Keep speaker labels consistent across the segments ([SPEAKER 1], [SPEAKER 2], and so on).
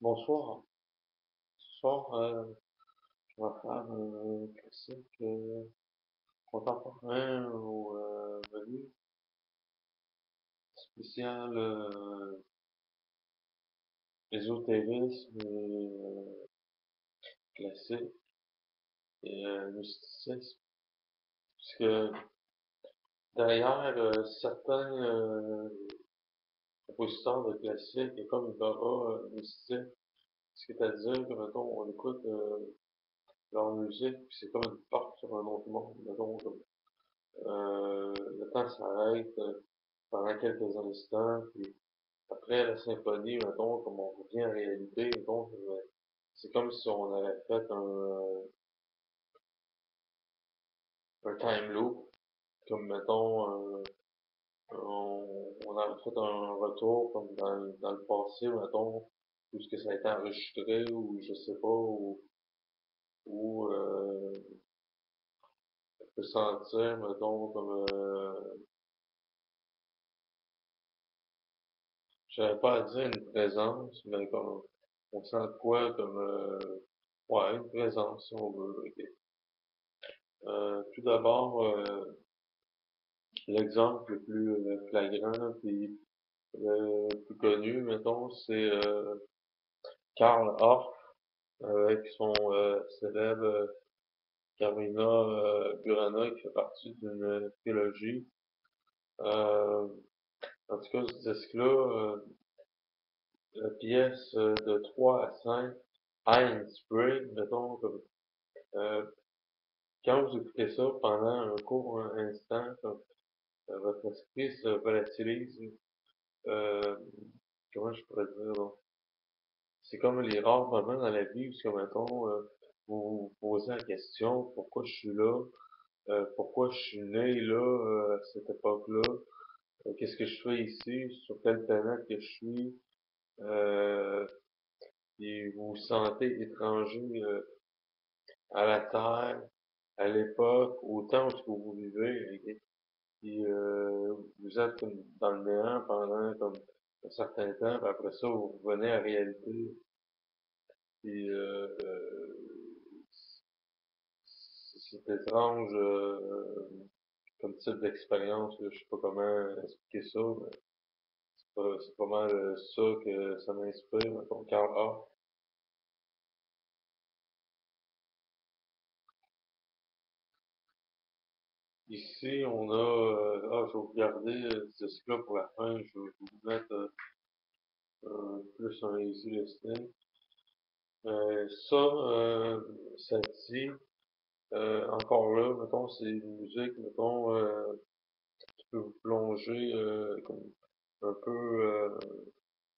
[SPEAKER 1] Bonsoir. Ce soir, euh, je vais faire un classique euh, contemporain ou euh, venu spécial euh, ésotérisme et euh, classique et euh, mysticisme. Puisque derrière euh, certains compositeurs de classique, et comme il aura euh, mystique, c'est-à-dire que, mettons, on écoute euh, leur musique, puis c'est comme une porte sur un autre monde, mettons, comme, euh, le temps s'arrête euh, pendant quelques instants, puis après la symphonie, mettons, comme on revient en réalité, euh, c'est comme si on avait fait un, euh, un time loop, comme mettons, on, on a fait un retour comme dans, dans le passé, mettons, où ce que ça a été enregistré, ou je sais pas, ou, ou euh, on peut sentir, mettons, comme euh, je savais pas à dire une présence, mais comme on sent quoi comme euh, ouais, une présence si on veut. ok. Euh, tout d'abord, euh, l'exemple le plus euh, flagrant puis le plus connu, mettons, c'est euh, Karl Orff avec son euh, célèbre euh, Carmina euh, Burana qui fait partie d'une trilogie. Euh, en tout cas, ce disque-là, euh, la pièce euh, de 3 à 5, Iron Spring, mettons, comme, euh, quand vous écoutez ça pendant un court instant, comme, euh, votre esprit se volatilise, euh, comment je pourrais dire, c'est comme les rares moments dans la vie où, mettons, euh, vous vous posez la question, pourquoi je suis là, euh, pourquoi je suis né là, euh, à cette époque-là, euh, qu'est-ce que je fais ici, sur quelle planète que je suis, euh, et vous vous sentez étranger euh, à la Terre, à l'époque, au temps où vous vivez, puis euh, vous êtes dans le néant pendant comme un certain temps, puis après ça, vous revenez à réalité. Puis euh, euh, c'est étrange euh, comme type d'expérience, je sais pas comment expliquer ça, mais c'est pas, pas mal euh, ça que ça m'inspire, mettons, Karl Orff. Ici, on a, euh, ah, je vais vous garder euh, ce disque-là pour la fin, je vais vous mettre euh, euh, plus un easy listening. Euh, ça, euh, ça dit, euh, encore là, mettons, c'est une musique, mettons, euh, qui peut vous plonger euh, comme un peu euh,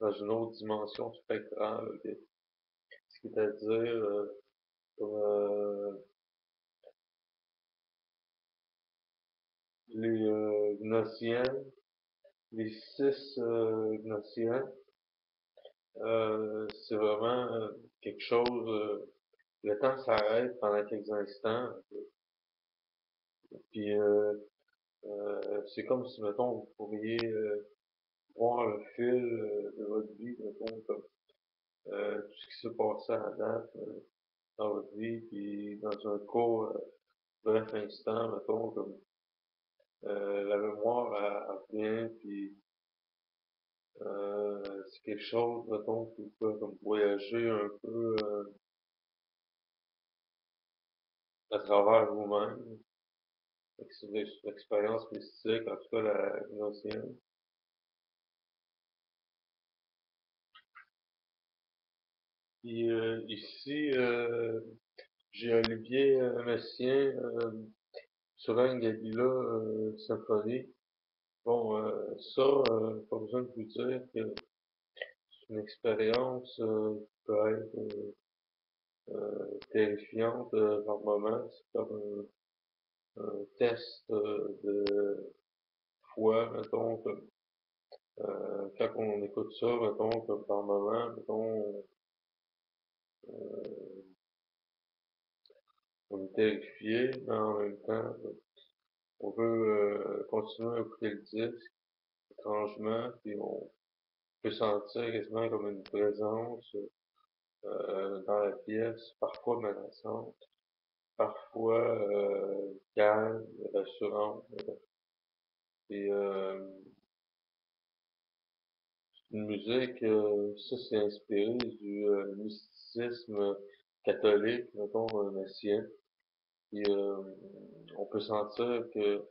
[SPEAKER 1] dans une autre dimension spectrale, ok? c'est-à-dire euh, les euh, les six euh, Gnossiennes, euh, c'est vraiment euh, quelque chose, le temps s'arrête pendant quelques instants, puis c'est comme si, mettons, vous pourriez voir le fil de votre vie, mettons, comme tout ce qui s'est passé à date dans votre vie, puis dans un court, bref instant, mettons, comme la mémoire elle revient, puis euh, c'est quelque chose, mettons, qui peut comme voyager un peu euh, à travers vous-même. C'est une ex- une expérience mystique, en tout cas la gnossienne. Puis euh, ici, euh, j'ai Olivier euh, Messien euh, sur un Gabila euh. Bon, euh, ça, euh, pas besoin de vous dire que c'est une expérience euh, qui peut être euh, euh, terrifiante par moments. C'est comme un, un test de foi, mettons, comme, quand on écoute ça, mettons, par moment, mettons, on est terrifié, mais en même temps, on veut euh, continuer à écouter le disque, étrangement, puis on peut sentir quasiment comme une présence, euh, dans la pièce, parfois menaçante, parfois euh, calme, rassurante. Et euh, une musique, euh, ça c'est inspiré du mysticisme catholique, mettons, euh, Et euh, on peut sentir que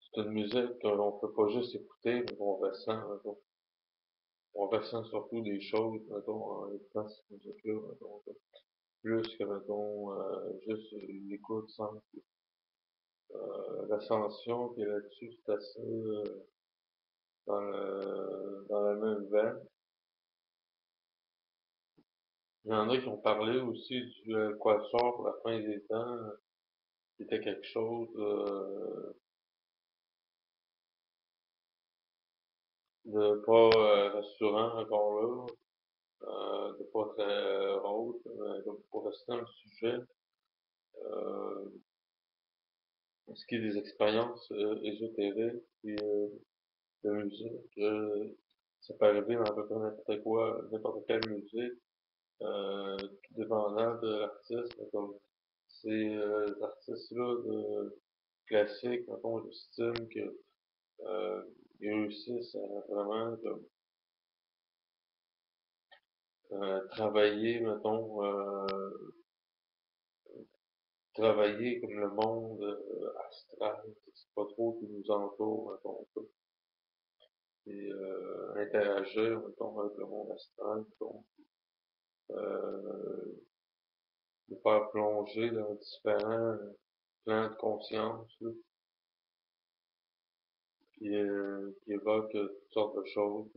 [SPEAKER 1] c'est une musique qu'on peut pas juste écouter, mais qu'on ressent, mettons. On ressent surtout des choses, mettons, en écoutant cette musique-là, mettons, plus que, mettons, euh, juste l'écoute simple. Euh, L'ascension qui est là-dessus, c'est assez euh, dans, le, dans la même veine. Il y en a qui ont parlé aussi du euh, Quatuor pour la fin des temps, qui était quelque chose euh, de pas euh, rassurant encore là, euh, de pas très comme pour rester dans le sujet, ce qui est des expériences ésotériques et de musique, ça peut arriver dans à peu près n'importe quoi, n'importe quelle musique, euh, tout dépendant de l'artiste, mais comme ces euh, de classique, mettons, j'estime que euh, réussissent à vraiment comme, euh, travailler, mettons, euh, travailler comme le monde euh, astral, c'est pas trop qui nous entoure, et interagir, mettons, avec le monde astral, mettons, nous faire plonger dans différents plans de conscience, là, qui, euh, qui évoquent toutes sortes de choses.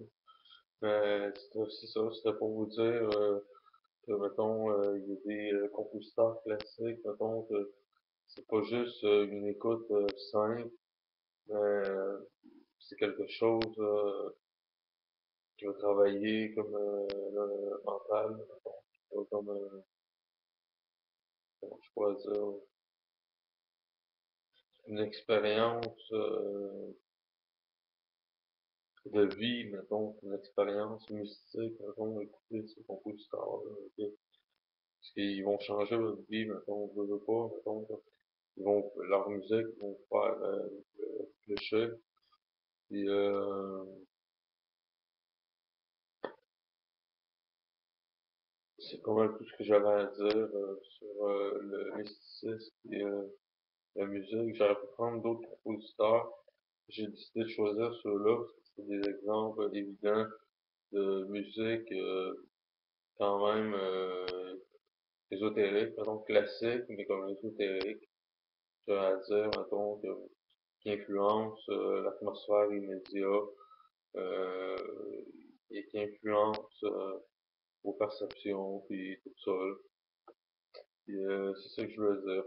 [SPEAKER 1] Mais c'est aussi ça, c'était pour vous dire euh, que, mettons, euh, il y a des euh, compositeurs classiques, mettons, que c'est pas juste euh, une écoute euh, simple, mais euh, c'est quelque chose euh, qui va travailler comme euh, le mental, qui comme, euh, je pourrais expérience euh, de vie, mettons, une expérience mystique, mettons, écouter ces compositeurs-là, ok? Parce qu'ils vont changer votre vie, mettons, vous veux pas, ils vont, leur musique vont vous faire euh, réfléchir. Euh, c'est pas mal tout ce que j'avais à dire sur le mysticisme la musique. J'aurais pu prendre d'autres compositeurs. J'ai décidé de choisir ceux-là parce que c'est des exemples évidents de musique euh, quand même euh, ésotérique, mettons classique, mais comme ésotérique. À dire, mettons, que, qui influence euh, l'atmosphère immédiate euh, et qui influence euh, vos perceptions, puis tout ça. c'est ça que je veux dire.